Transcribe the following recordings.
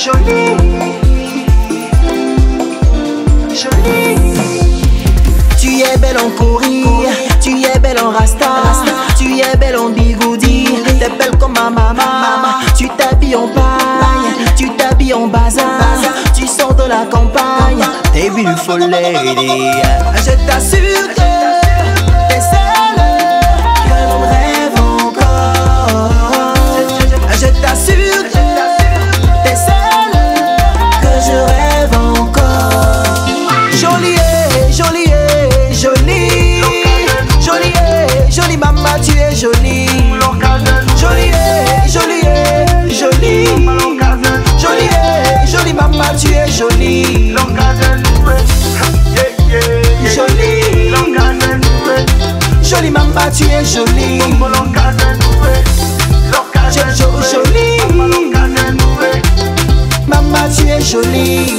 jolie, jolie. Tu es belle en courir tu es belle en Rasta, tu es belle en bigoudi, t'es belle comme ma maman. Tu t'habilles en paille, tu t'habilles en bazar, tu sors de la campagne, t'es une folle Je t'assure Papa, tu es jolie. Jolie, jolie, maman, tu es jolie. Tu es joli. Maman, tu es jolie.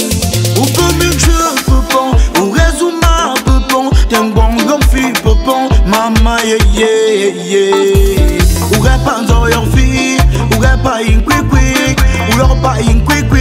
Ou peut mieux que je peux pas, ou résume peu bon, t'es un bon gomme fille, peu bon, maman, yeah, yeah, yeah. Ou répands en your ou répands in quick quick, ou leur pas une quick quick.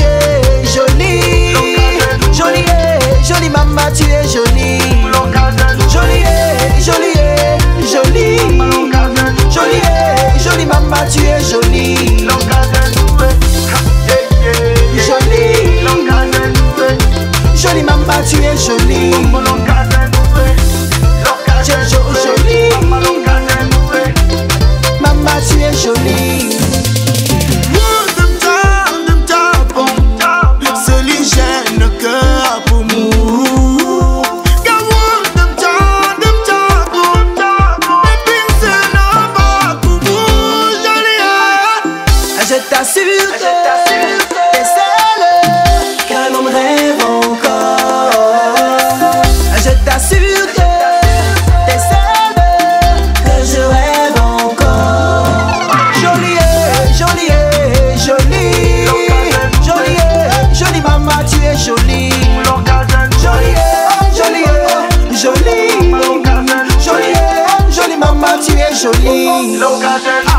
gasolina. Low